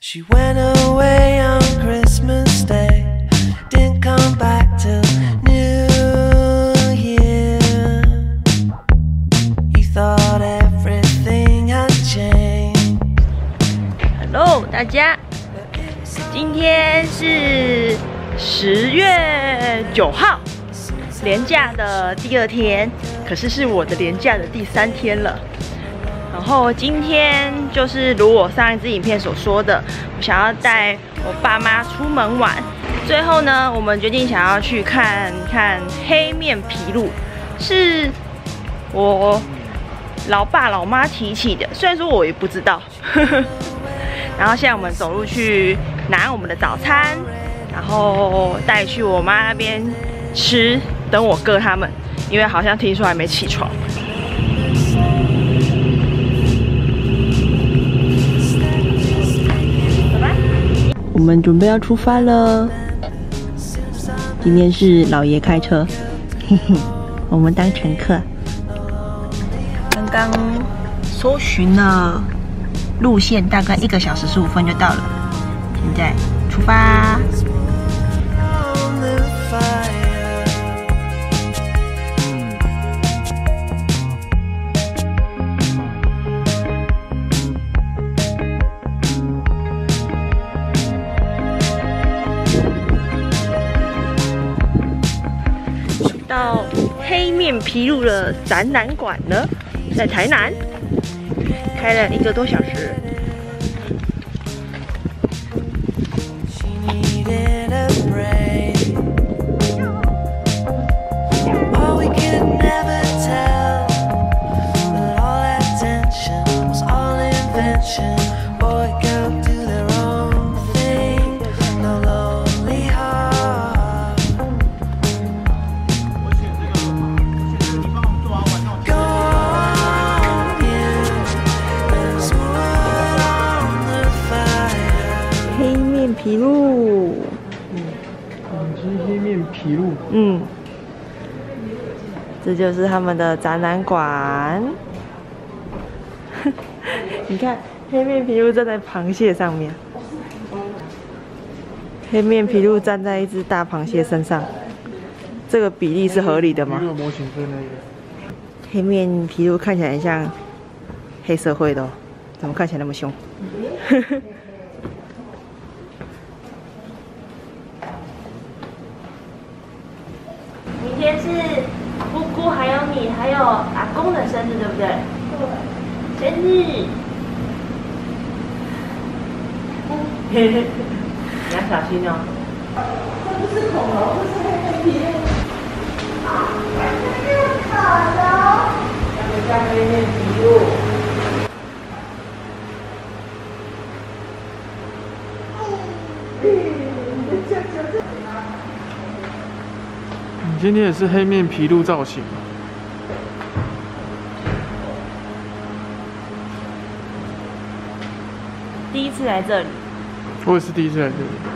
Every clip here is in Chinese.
She went away on Christmas Day, didn't come back till New Year. He thought everything had changed. Hello，大家，今天是十月九号，连假的第二天，可是是我的连假的第三天了。然后今天就是如我上一支影片所说的，我想要带我爸妈出门玩。最后呢，我们决定想要去看看黑面琵鹭，是我老爸老妈提起的，虽然说我也不知道。然后现在我们走路去拿我们的早餐，然后带去我妈那边吃，等我哥他们，因为好像听说还没起床。我们准备要出发了。今天是老爷开车，嘿嘿，我们当乘客。刚刚搜寻了路线，大概一个小时十五分就到了。现在出发。面披露了展览馆呢，在台南，开了一个多小时。面琵鹭，是黑面皮露，嗯，这就是他们的展览馆。你看，黑面琵鹭站在螃蟹上面，黑面琵鹭站在一只大螃蟹身上，这个比例是合理的吗琵？鹭的模型那个，黑面琵鹭看起来很像黑社会的、哦，怎么看起来那么凶？明天是姑姑还有阿公的生日，对不对？对。生日。嘿嘿，你要小心哦。这不是恐龙，不是黑面黑皮。你今天也是黑面皮鹿造型吗？次来这里。我也是第一次来这里。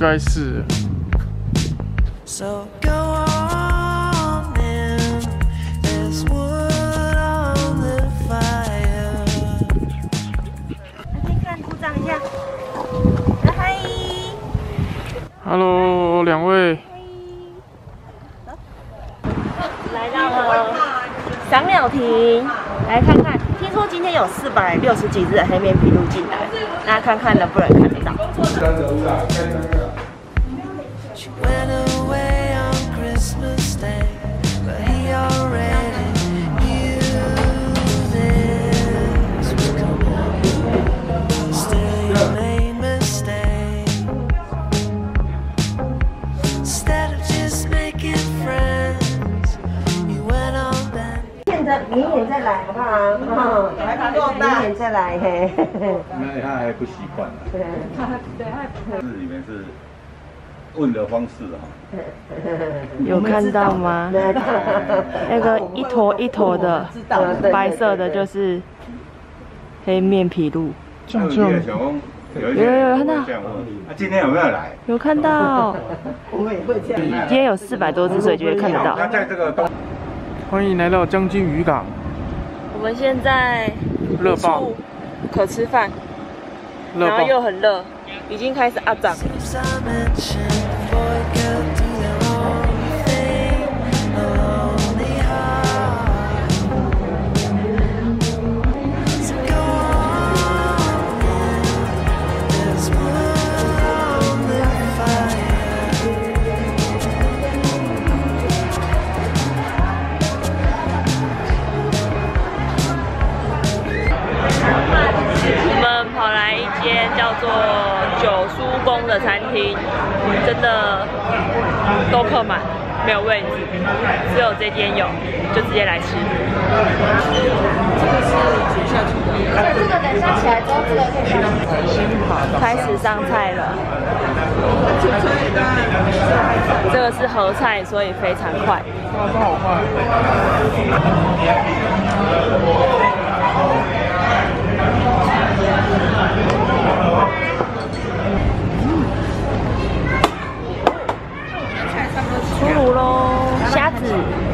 应该是 So go on in. There's wood on the fire. 来看鼓掌一下。嗨，，Hello，两位，来到了赏鸟亭，来看看。听说今天有四百六十几只的黑面琵鹭进来，那看看能不能看得到。再明年再来好不好？哦，明年再来嘿。那他还不习惯，对，字里面是问的方式哈。有看到吗？那个一坨一坨的白色的就是黑面皮鹭，这样这样小公有有有有看到这样问，啊，今天有没有来？有看到。我们也会这样。今天有四百多只，所以就会看得到。他在这个东欢迎来到将军渔港，我们现在热爆。可吃饭，然后又，很热，已经开始阿涨。做九叔公的餐厅，真的都客满，没有位置，只有这间有，就直接来吃。开始上菜了，这个是合菜，所以非常快。哇，这好快！是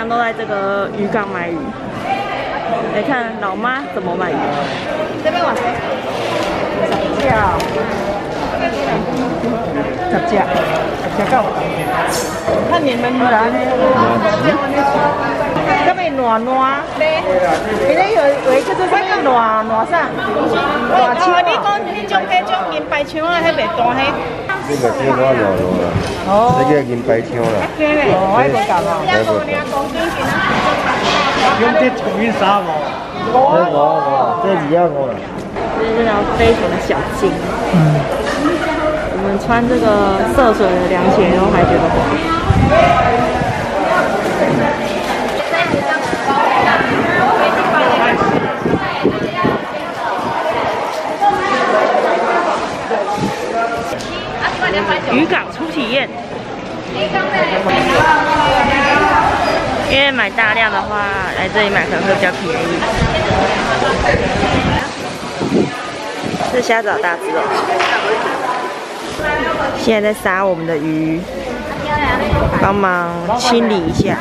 常都在这个渔港买鱼。来看老妈怎么买鱼。这边往谁？十只，十只，十只够。看你们来呢，这边暖暖，今天有有一个就是暖暖上，暖青哦，你讲迄种迄种银白枪啊，迄袂大迄。呢個天花落落啦，呢個銀幣條啦，哦，我也搞了。兩個兩公斤幾用啲重煙沙我，我我，即係而家我。这是要非常的。小心。我们穿这个涉水的。凉鞋，然后还觉得。渔港初体验。因为买大量的话，来这里买可能会比较便宜。这虾子大只哦！现在在杀我们的鱼，帮忙清理一下。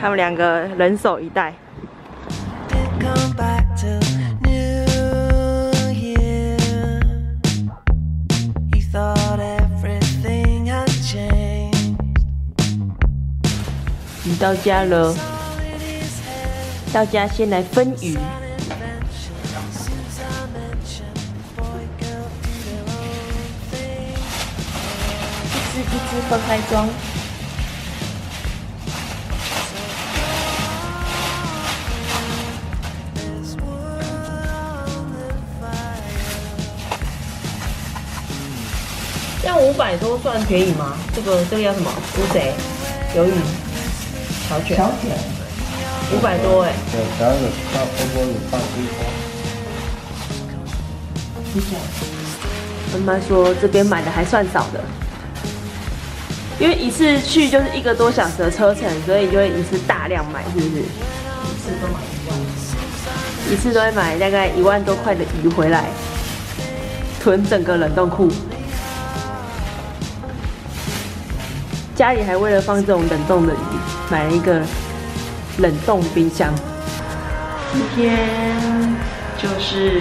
他们两个人手一袋。你到家了，到家先来分鱼。一只一只分开装。五百多算便宜吗？这个这个叫什么？乌贼、鱿鱼、小卷。小卷。五百多哎。对，只要有到火锅有放一锅。妈妈说这边买的还算少的，因为一次去就是一个多小时的车程，所以就会一次大量买，是不是？一次都买一万。一次都会买大概一万多块的鱼回来，囤整个冷冻库。家里还为了放这种冷冻的鱼，买了一个冷冻冰箱。今天就是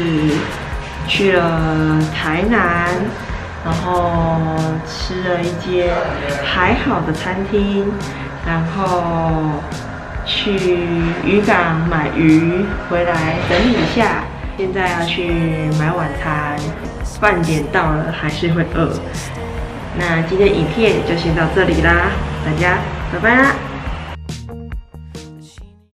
去了台南，然后吃了一间还好的餐厅，然后去渔港买鱼回来整理一下，现在要去买晚餐，饭点到了还是会饿。那今天影片就先到这里啦，大家拜拜。